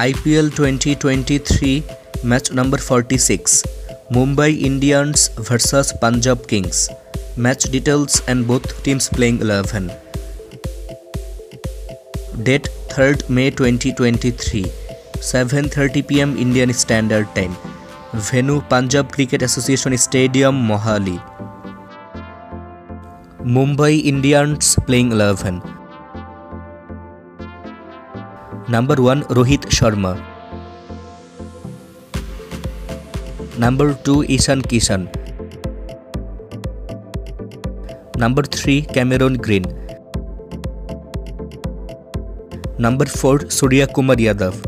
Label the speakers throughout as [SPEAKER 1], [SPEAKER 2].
[SPEAKER 1] IPL twenty twenty three match number forty six Mumbai Indians versus Punjab Kings match details and both teams playing eleven date third May twenty twenty three seven thirty PM Indian standard time venue Punjab cricket association stadium Mohali Mumbai Indians playing eleven number one Rohit Sharma number two Ishan Kishan number three Cameron Green number four Surya Kumar Yadav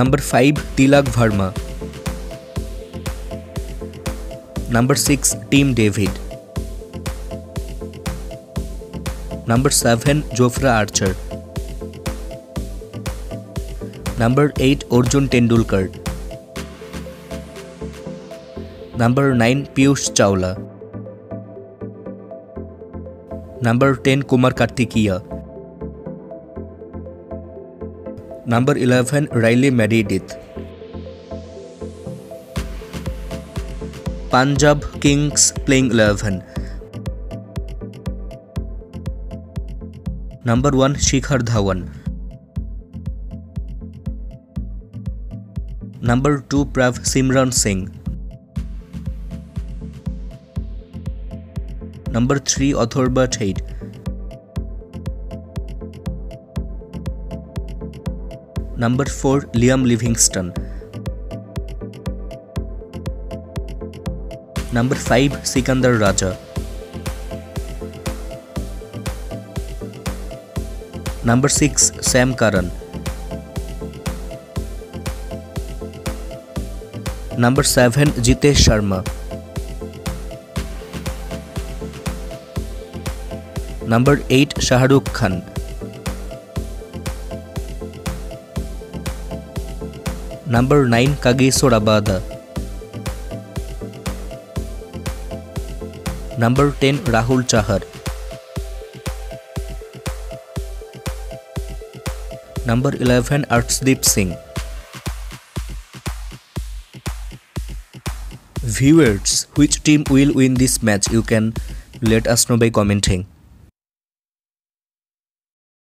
[SPEAKER 1] number five Tilak Varma number six Tim David Number 7 Jofra Archer. Number 8 Arjun Tendulkar. Number 9 Piyush Chawla. Number 10 Kumar Kartikeya. Number 11 Riley Meredith. Punjab Kings playing 11. Number one Shikhar Dhawan number two Prabhsimran Singh number three Atharva Taide number four Liam Livingstone number five Sikandar Raza number six Sam Curran number seven Jitesh Sharma number eight Shahrukh Khan number nine Kagiso Rabada number ten Rahul Chahar Number 11 Arshdeep Singh. Viewers, which team will win this match? You can let us know by commenting.